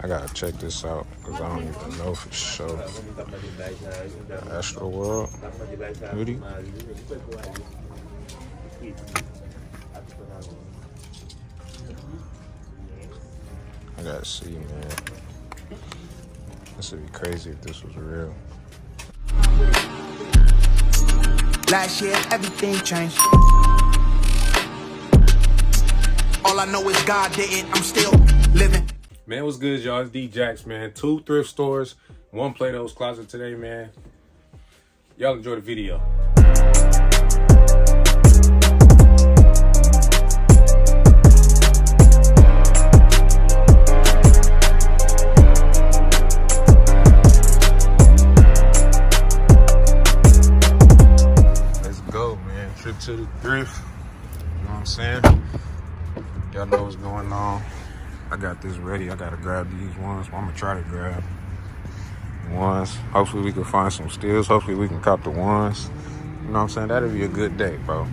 I gotta check this out because I don't even know for sure. Astro World hoodie. I gotta see, man. This would be crazy if this was real. Last year, everything changed. All I know is God didn't. I'm still living. Man, what's good, y'all? It's D Jax, man. Two thrift stores, one Play Plato's Closet today, man. Y'all enjoy the video. Let's go, man. Trip to the thrift. You know what I'm saying? Y'all know what's going on. I got this ready. I gotta grab these ones. I'm gonna try to grab ones. Hopefully we can find some steals. Hopefully we can cop the ones. You know what I'm saying? That'll be a good day, bro.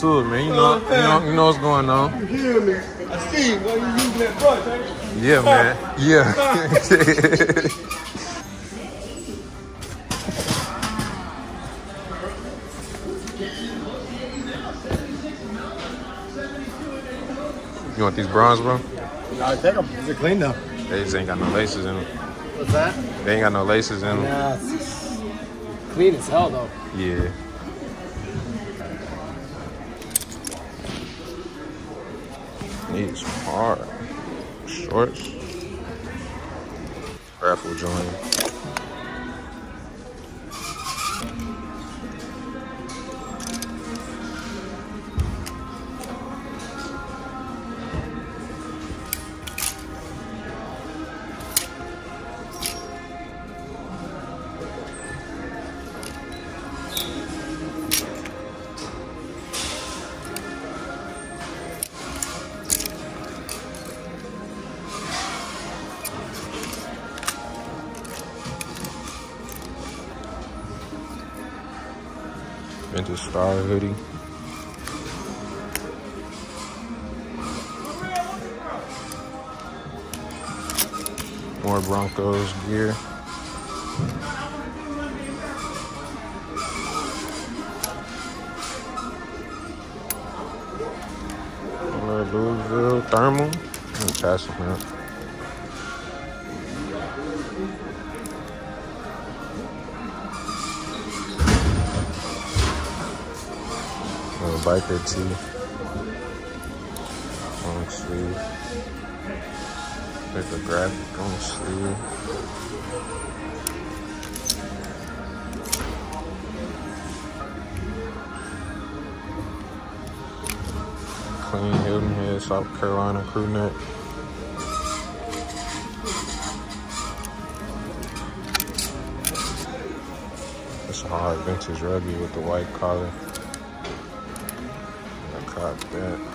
To it, man. You know, oh, you know, you know what's going on. You hear me? I see. Well, you using that brush, ain't you? Yeah, man. Yeah. you want these bronze, bro? I take them. It clean though? They just ain't got no laces in them. What's that? They ain't got no laces in them. Yeah, clean as hell though. Yeah. Some hard shorts. Raffle joint. Star hoodie. More Broncos gear. Louisville thermal. Let me pass it out. Biker tee. Long sleeve. There's a graphic on the sleeve. Clean Hilton Head, South Carolina crew neck. It's a hard vintage rugby with the white collar. I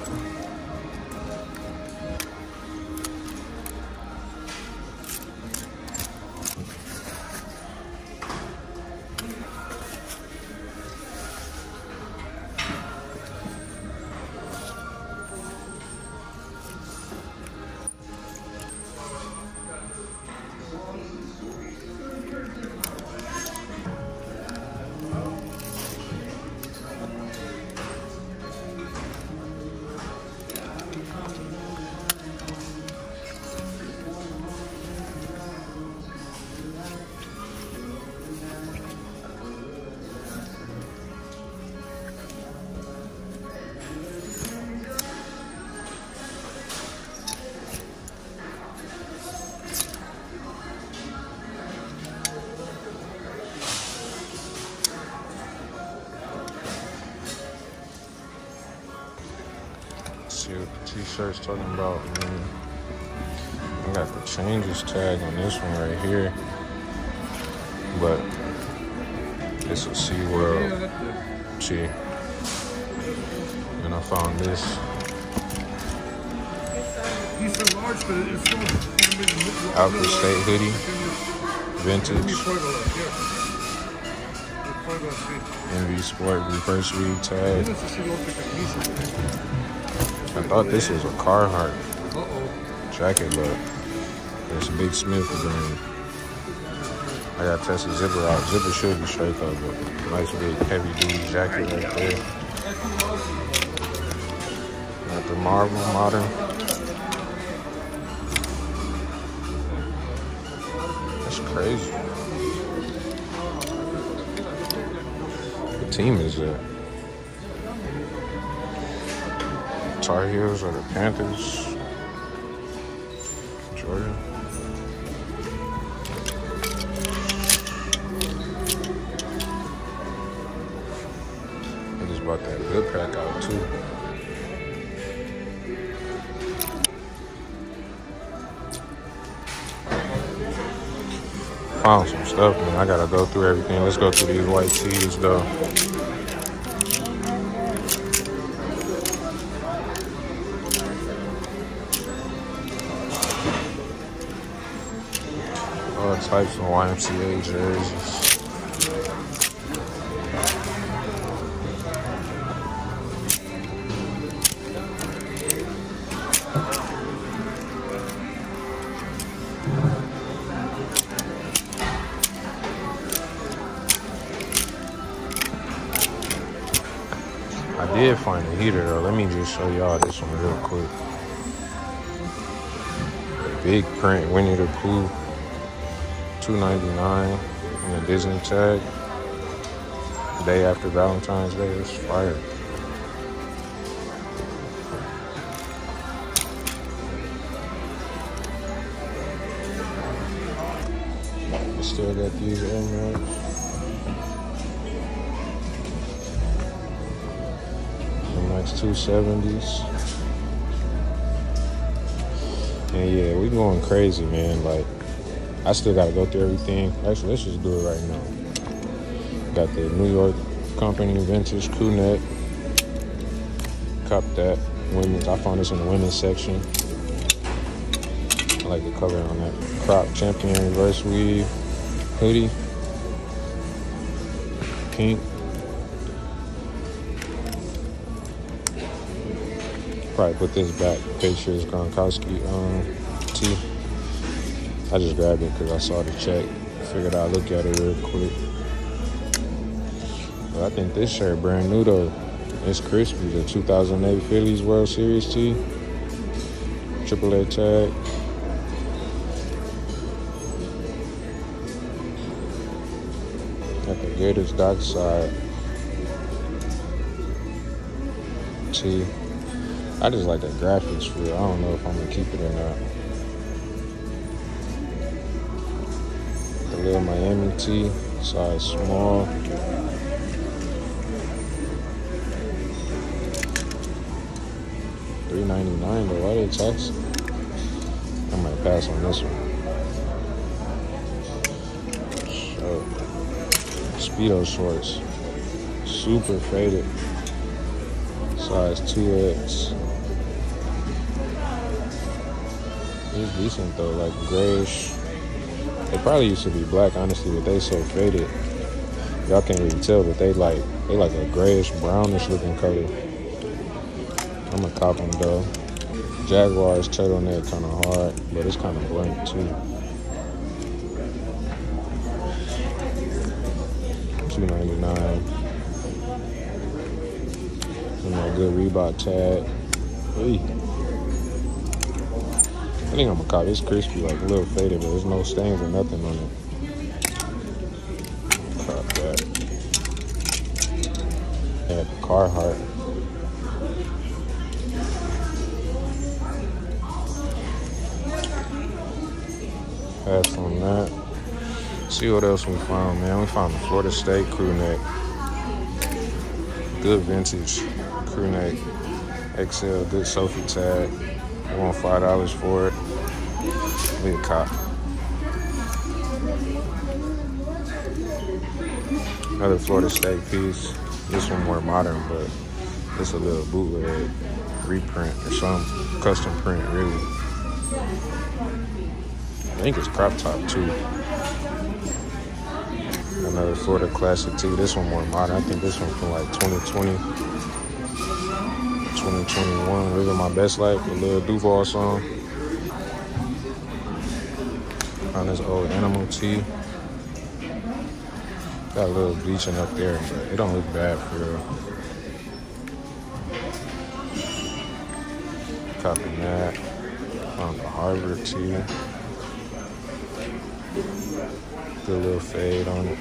caught that. see what the t-shirt's talking about, man. got the changes tag on this one right here. But it's a SeaWorld Chi. And I found this. He's so large, but it's still Alfred State hoodie. Vintage. NV Sport reverse read tag. I thought this was a Carhartt jacket, but it's a Big Smith green. I got to test the zipper out. Zipper should be straight though, but nice big heavy duty jacket right there. Got the Marvel Modern. That's crazy. What team is that? Tar Heels or the Panthers? Jordan. I just bought that good pack out too. Found some stuff, man. I gotta go through everything. Let's go through these white tees though. YMCA jerseys. I did find a heater though. Let me just show y'all this one real quick. Big print Winnie the Pooh, two ninety nine, and the Disney tag. Day after Valentine's Day, it's fire. Still got these Max. Max 270s. And yeah, we going crazy, man. Like, I still gotta go through everything. Actually, let's just do it right now. Got the New York Company Vintage crew neck. Cop that. Women's. I found this in the women's section. I like the color on that crop champion reverse weave hoodie. Pink. Probably put this back. Patriots Gronkowski um, tee. I just grabbed it because I saw the check. Figured I'd look at it real quick. But I think this shirt brand new though. It's crispy. The 2008 Phillies World Series tee. Triple A tag. Got the Gators dockside tee. I just like the graphics for it. I don't know if I'm gonna keep it or not. Little Miami tee, size small. Three ninety nine though. Why they tax? I might pass on this one. So, Speedo shorts, super faded, size two X. It's decent though, like grayish. They probably used to be black, honestly, but they so faded. Y'all can't really tell, but they like they like a grayish, brownish looking color. I'm a cop them though. Jaguars turtleneck kind of hard, but it's kind of blank too. Two ninety nine. You know, good Reebok tag. Hey. I think I'm gonna cop. It's crispy, like a little faded, but there's no stains or nothing on it. Cop that. Carhartt. Pass on that. See what else we found, man. We found the Florida State crew neck. Good vintage crew neck. XL, good Soffe tag. I want five dollars for it. Be a cop. Another Florida State piece. This one more modern, but it's a little bootleg reprint or some custom print, really. I think it's crop top too. Another Florida classic too. This one more modern. I think this one from like 2020, 2021. Living my best life. A little Duval song. On this old animal tee. Got a little bleaching up there, but it don't look bad for real. Copying that. On the Harvard tee. Good little fade on it.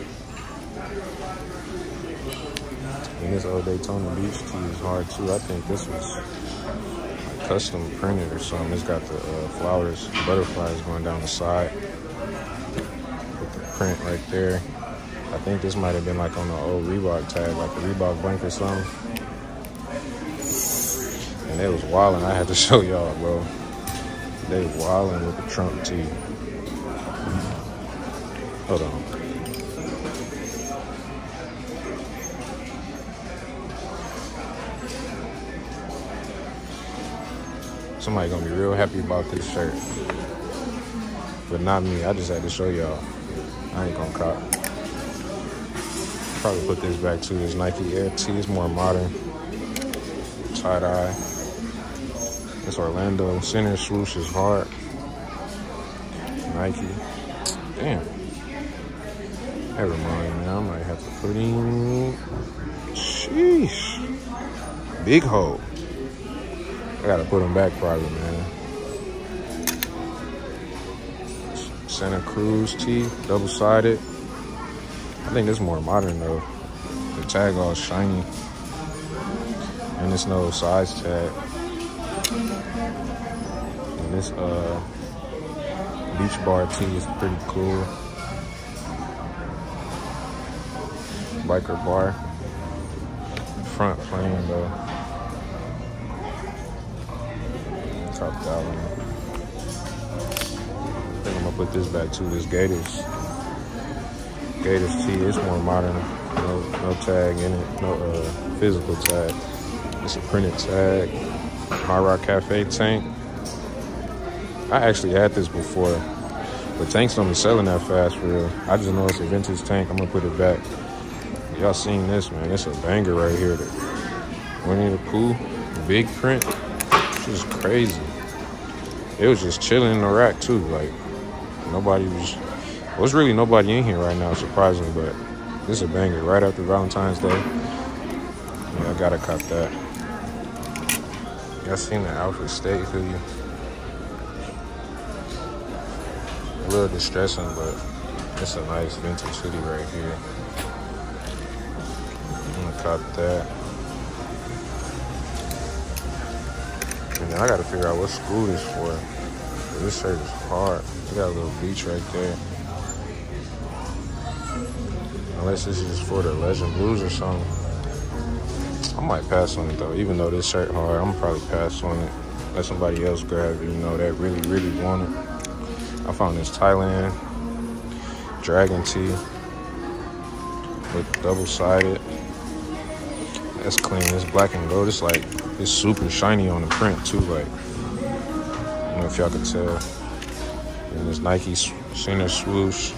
And this old Daytona Beach tee is hard too. I think this was custom printed or something. It's got the uh, flowers, butterflies going down the side. With the print right there. I think this might have been like on the old Reebok tag, like a Reebok blank or something. And it was wilding. I had to show y'all, bro. They wilding with the Trump tee. Hold on. Somebody gonna be real happy about this shirt. But not me. I just had to show y'all. I ain't gonna cop. Probably put this back to this Nike Air T. is more modern. Tie dye. This Orlando center swoosh is hard. Nike. Damn. Never mind, man. I might have to put in. Sheesh. Big hole. I gotta put them back probably, man. Santa Cruz tee, double sided. I think this more modern though. The tag all shiny. And it's no size tag. And this uh beach bar tee is pretty cool. Biker bar. Front plane though. Top. I think I'm gonna put this back too. This Gators. Gators tee. It's more modern. No, no tag in it. No uh, physical tag. It's a printed tag. Hard Rock Cafe tank. I actually had this before, but tanks don't be selling that fast for real. I just know it's a vintage tank. I'm gonna put it back. Y'all seen this, man? It's a banger right here. Winnie the Pooh, big print. This is crazy. It was just chilling in the rack too. Like nobody was. Well, there's really nobody in here right now, surprisingly, but this is a banger. Right after Valentine's Day. Yeah, I gotta cop that. Y'all seen the Alfred State hoodie? A little distressing, but it's a nice vintage hoodie right here. I'm gonna cop that. And then I gotta figure out what school this for. This shirt is hard. It got a little beach right there. Unless this is for the Legend Blues or something. I might pass on it though. Even though this shirt hard, I'm probably pass on it. Let somebody else grab it, you know, that really, really want it. I found this Thailand Dragon tee with double-sided. That's clean. It's black and gold. It's like it's super shiny on the print too. Like I don't know if y'all can tell. And this Nike center swoosh.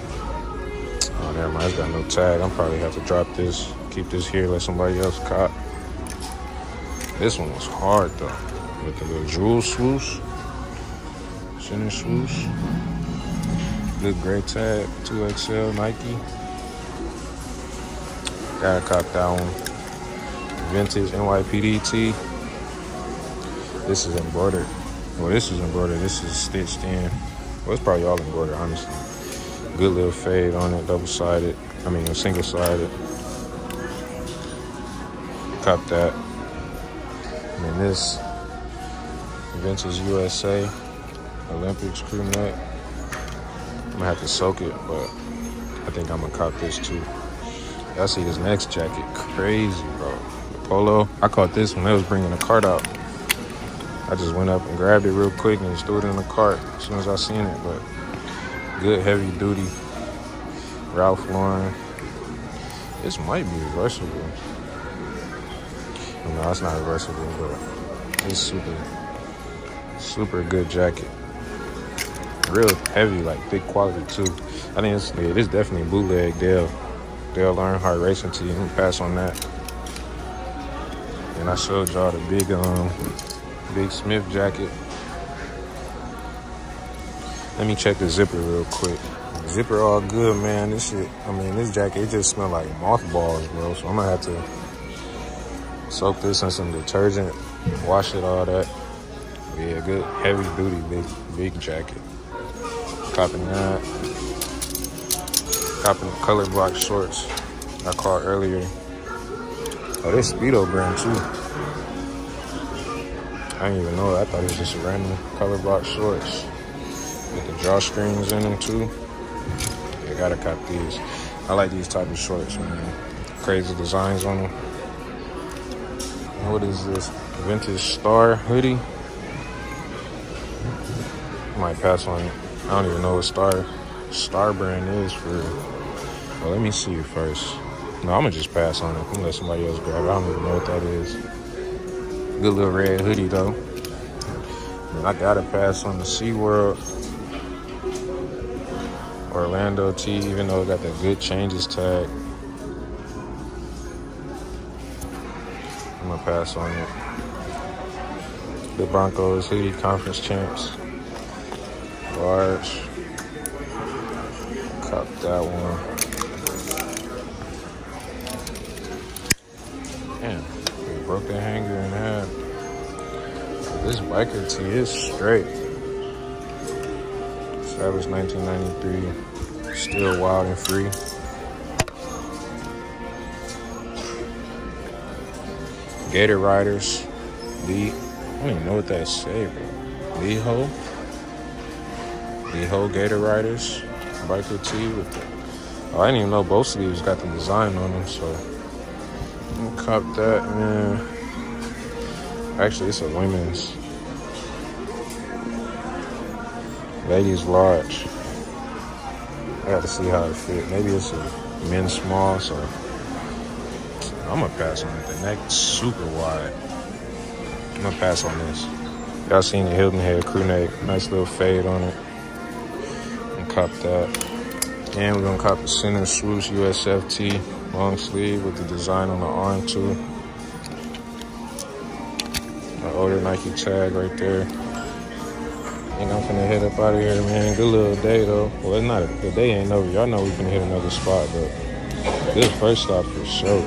Oh, never mind. It's got no tag. I'm probably have to drop this. Keep this here. Let somebody else cop. This one was hard though. With the little jewel swoosh. Center swoosh. Good gray tag. 2XL Nike. Gotta cop that one. Vintage NYPD. This is embroidered. Well, this is embroidered. This is stitched in. Well, it's probably all embroidered, honestly. Good little fade on it, double-sided. I mean, single-sided. Cop that. And then this Vintage USA Olympics crew neck. I'm gonna have to soak it, but I think I'm gonna cop this too. Y'all see this next jacket, crazy, bro. The polo, I caught this when they was bringing the cart out. I just went up and grabbed it real quick and just threw it in the cart as soon as I seen it. But good heavy duty Ralph Lauren. This might be reversible. No, it's not reversible, but it's super, super good jacket. Real heavy, like thick quality too. I think it's yeah, this definitely bootleg Dale. Dale Earnhardt Racing Team. Pass on that. And I showed y'all the big um big Smith jacket. Let me check the zipper real quick. Zipper all good, man. This shit, I mean, this jacket, it just smell like mothballs, bro. So I'm gonna have to Soak this in some detergent, wash it, all that. Yeah, good heavy duty big big jacket. Copping that. Copping color block shorts I caught earlier. Oh, this Speedo brand too. I didn't even know. I thought it was just a random color block shorts with the drawstrings in them too. Yeah, gotta cop these. I like these type of shorts, man. Crazy designs on them. What is this? Vintage Star hoodie. Might pass on. it. I don't even know what Star Star brand is for. Well, let me see first. No, I'm gonna just pass on it. I'm gonna let somebody else grab it. I don't even know what that is. Good little red hoodie though. And I gotta pass on the SeaWorld Orlando tee, even though it got the good changes tag. I'm gonna pass on it. The Broncos hoodie conference champs. Large. Cop that one. Damn, broke the hanger. This biker tee is straight. Established 1993. Still wild and free. Gator Riders. Lee. I don't even know what that say, bro. Leho. Leho Gator Riders. Biker tee with the. Oh, I didn't even know both sleeves got the design on them, so. I'm cop that, man. Actually, it's a women's. Ladies large. I got to see how it fit. Maybe it's a men's small, so I'm gonna pass on it. The neck super wide. I'm gonna pass on this. Y'all seen the Hilton Head crew neck. Nice little fade on it. And cop that. And we're gonna cop the center swoosh USFT long sleeve with the design on the arm too. The older Nike tag right there. And I'm finna head up out of here, man. Good little day though. Well, it's not the day ain't over. Y'all know we can hit another spot, but this first stop for sure.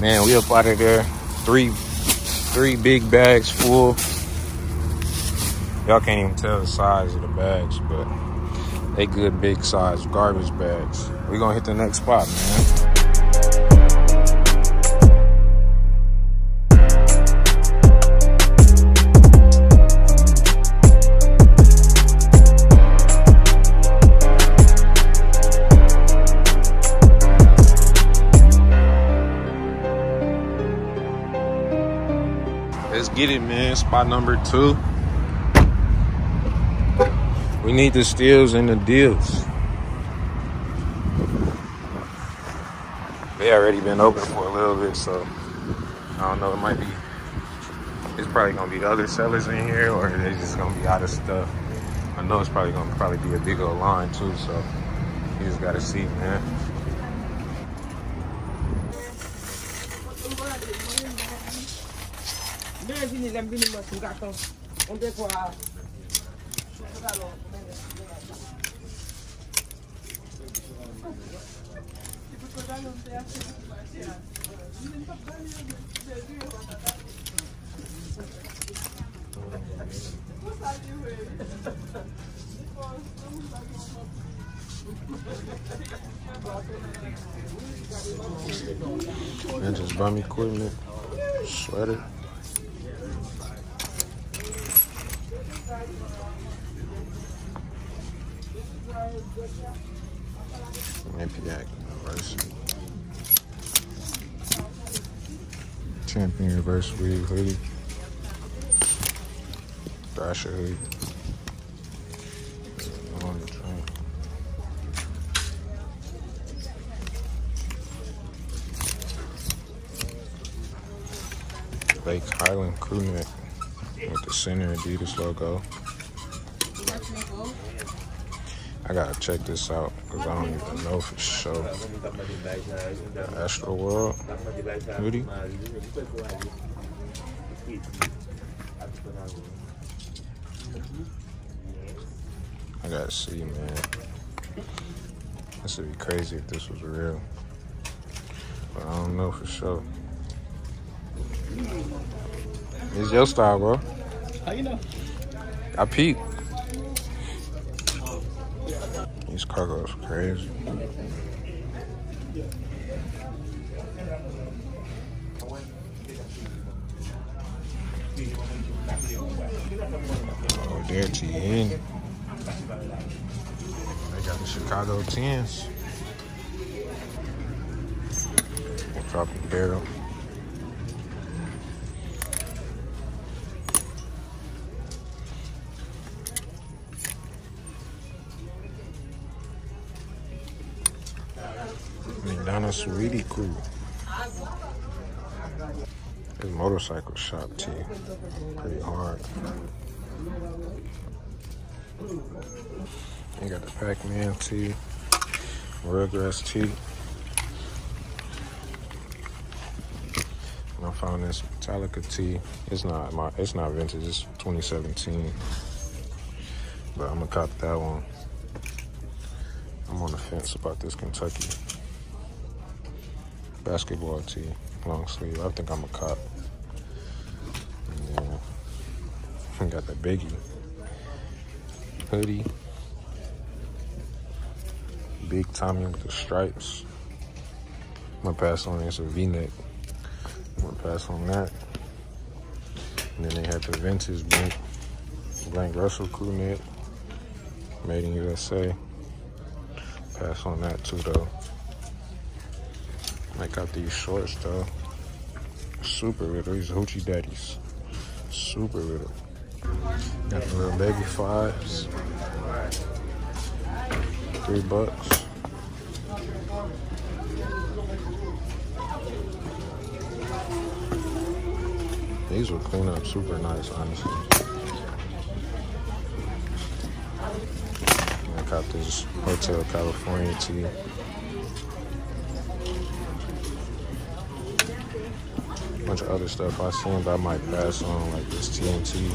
Man, we up out of there. Three, three big bags full. Y'all can't even tell the size of the bags, but they good big size garbage bags. We gonna hit the next spot, man. Get it, man. Spot number two. We need the steals and the deals. They already been open for a little bit, so I don't know. It might be. It's probably gonna be other sellers in here, or they just gonna be out of stuff. I know it's probably gonna probably be a big old line too, so you just gotta see, man. vini lem vini mwen tou gaton. On de dar Chou da lò. And just buy me equipment, sweater. Maybe University. Champion reverse hoodie. Thrasher hoodie. Lake Highland crew neck with the center Adidas logo. I gotta check this out because I don't even know for sure. Astro World hoodie. I gotta see, man. This would be crazy if this was real. But I don't know for sure. It's your style, bro. How you know? I peeped. These cargo's crazy. Oh, there TN. They got the Chicago 10s. Drop the barrel. McDonald's really cool. Motorcycle shop tee. Pretty hard. You got the Pac-Man tee. Rugrats tee. And I found this Metallica tee. It's not my it's not vintage, it's 2017. But I'm gonna cop that one. I'm on the fence about this Kentucky basketball tee, long sleeve. I think I'm a cop. Yeah. Got the biggie hoodie. Big Tommy with the stripes. I'm gonna pass on this a V-neck. I'm gonna pass on that. And then they had the vintage blank, blank Russell crew neck. Made in USA. Pass on that too though. I got these shorts though. Super little. These hoochie daddies. Super little. Got the little baby fives. Three bucks. These will clean up super nice, honestly. I got this Hotel California tee. Bunch of other stuff I seen that I might pass on, like this TNT.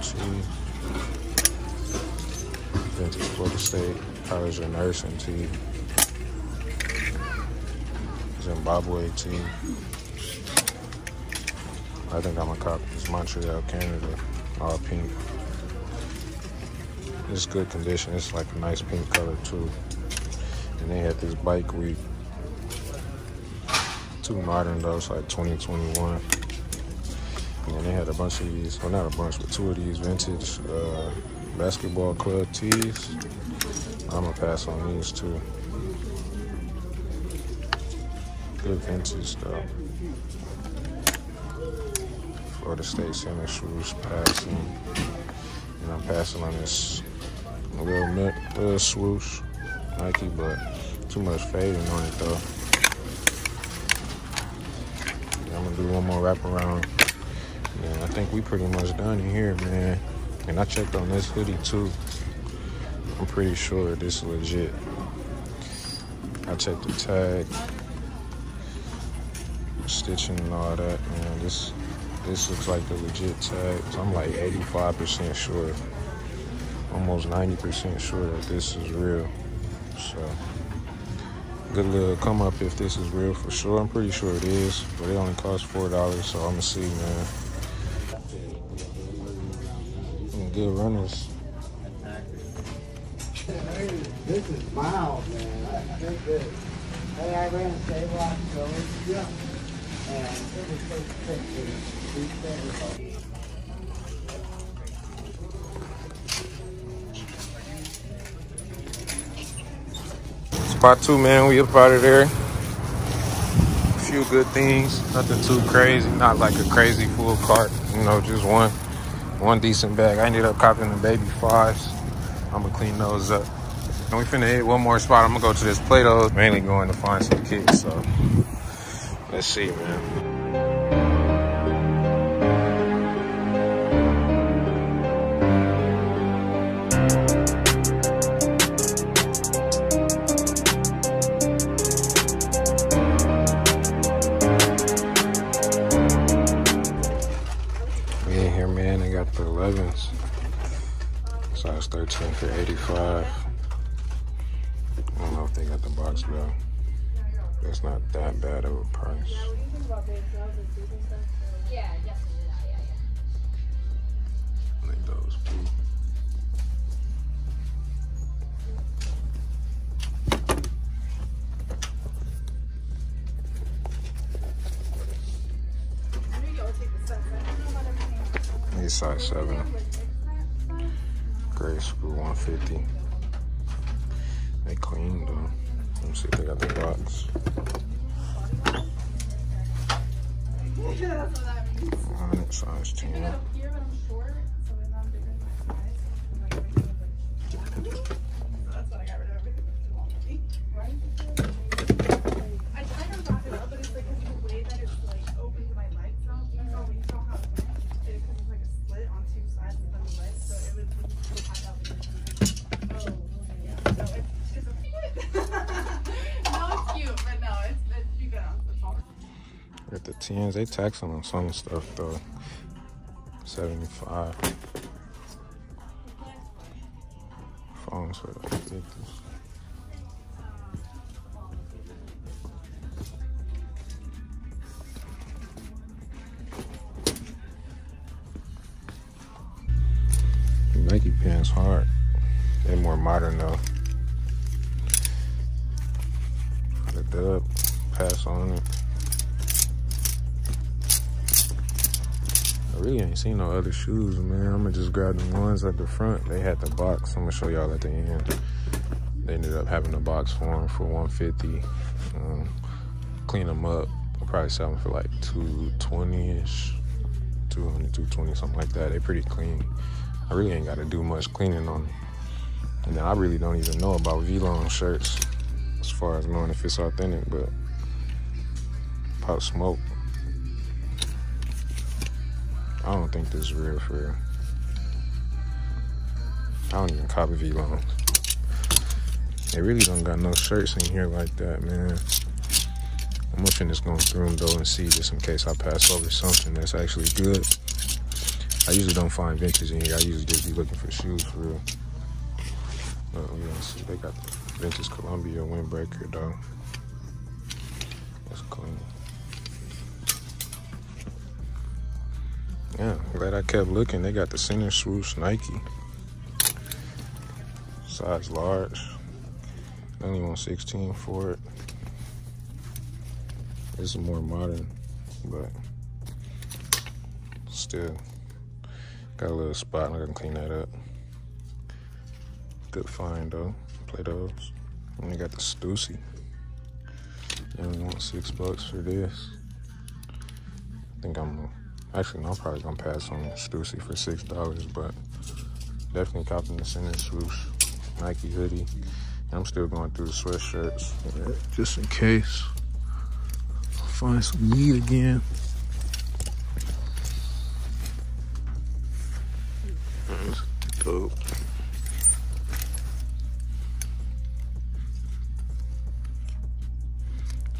Tee. Vintage Florida State College of Nursing tee. Zimbabwe tee. I think I'm gonna cop this Montreal, Canada, all pink. It's good condition. It's like a nice pink color too. And they had this bike week too modern though. It's like 2021. And they had a bunch of these, well not a bunch, but two of these vintage uh, basketball club tees. I'm gonna pass on these too. Good vintage stuff. Florida State Center shoes passing. And I'm passing on this little, little swoosh Nike, but too much fading on it though. I'm gonna do one more wrap around. Man, I think we pretty much done in here, man. And I checked on this hoodie too. I'm pretty sure this is legit. I checked the tag, stitching and all that, man. This this looks like the legit tag. I'm like 85% sure, almost 90% sure that this is real. So good little come up if this is real for sure. I'm pretty sure it is, but it only costs four dollars, so I'm gonna see, man. Good runners. This is mild, man. I think this. Hey, I ran a out of Philly. Yeah. And it was so thick Spot two, man. We up out of there. A few good things. Nothing too crazy. Not like a crazy full cart. You know, just one one decent bag. I ended up copping the baby fives. I'm gonna clean those up. And we finna hit one more spot. I'm gonna go to this Plato. Mainly going to find some kits. So let's see, man. We of a price. I think those blue. These size 7. Grade school 150. They clean though. Let me see if they got the box. Alright, size 10. 10s. They taxing on some stuff though. 75. Phones for like 50. Other shoes, man. I'm gonna just grab the ones at the front. They had the box. I'm gonna show y'all at the end. They ended up having the box for them for 150. Um, clean them up. I'll probably sell them for like 220-ish, 200, 220, something like that. They pretty clean. I really ain't got to do much cleaning on them. And then I really don't even know about Vlone shirts as far as knowing if it's authentic, but Pop Smoke. I don't think this is real for real. I don't even copy Vlones. They really don't got no shirts in here like that, man. I'm gonna finish going through them though and see just in case I pass over something that's actually good. I usually don't find vintage in here. I usually just be looking for shoes for real. But yeah, see, they got the vintage Columbia windbreaker though. That's clean. Yeah, glad I kept looking. They got the center swoosh Nike. Size large. Only want 16 for it. This is more modern, but still got a little spot. I can clean that up. Good find though. Play those. And they got the Stussy. Only want six bucks for this. I think I'm actually no, I'm probably gonna pass on Stussy for six dollars, but definitely copping the center swoosh Nike hoodie. I'm still going through the sweatshirts just in case. Find some meat again.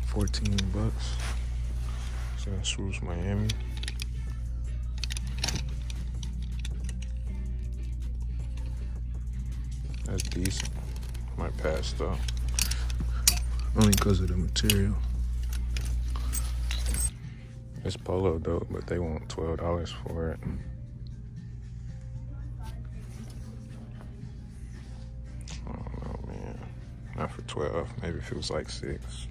Fourteen bucks. So swoosh Miami. That's decent. Might pass though. Only because of the material. It's polo though, but they want twelve dollars for it. I don't know, man. Not for twelve. Maybe if it was like six.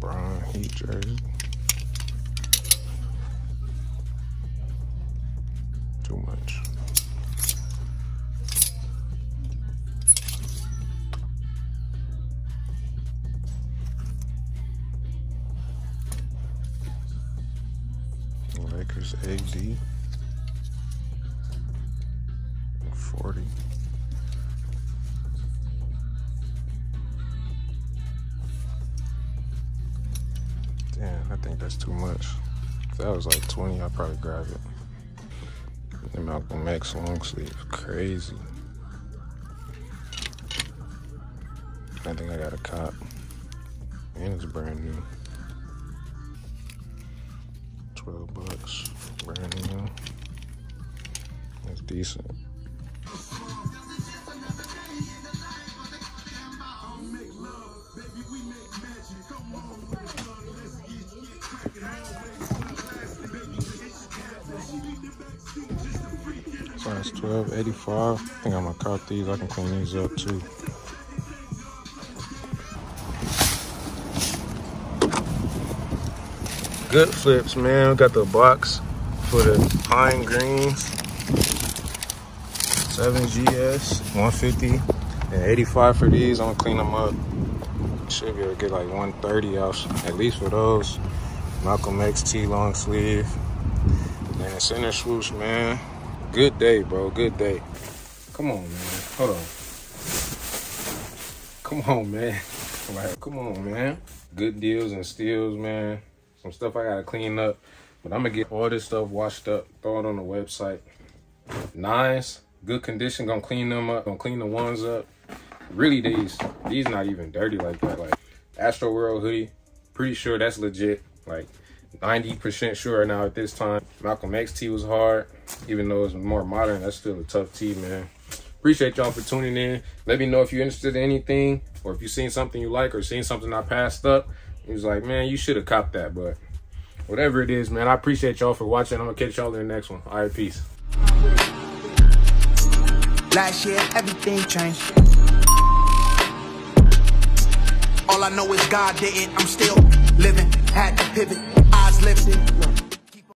Got Bron jersey. Too much. If that was like 20, I'd probably grab it. The Malcolm X long sleeve, crazy. I think I got a cop. And it's brand new. 12 bucks, brand new. That's decent. Size 12, 85. I think I'm gonna cop these. I can clean these up too. Good flips, man. We got the box for the pine greens. 7GS, 150 and 85 for these. I'm gonna clean them up. Should be able to get like 130 off, at least for those. Malcolm X T long sleeve. And center swoosh, man. Good day, bro. Good day. Come on, man. Hold on. Come on, man. Come on, man. Good deals and steals, man. Some stuff I gotta clean up. But I'm gonna get all this stuff washed up, throw it on the website. Nice, good condition, gonna clean them up, gonna clean the ones up. Really, these, these not even dirty like that. Like, Astroworld hoodie, pretty sure that's legit. Like, 90% sure now at this time. Malcolm X T was hard, even though it's more modern, that's still a tough tee, man. Appreciate y'all for tuning in. Let me know if you're interested in anything, or if you've seen something you like, or seen something I passed up. He was like, man, you should have copped that, but whatever it is, man, I appreciate y'all for watching. I'm gonna catch y'all in the next one. All right, peace. Last year, everything changed. All I know is God didn't. I'm still living, had to pivot, eyes lifted.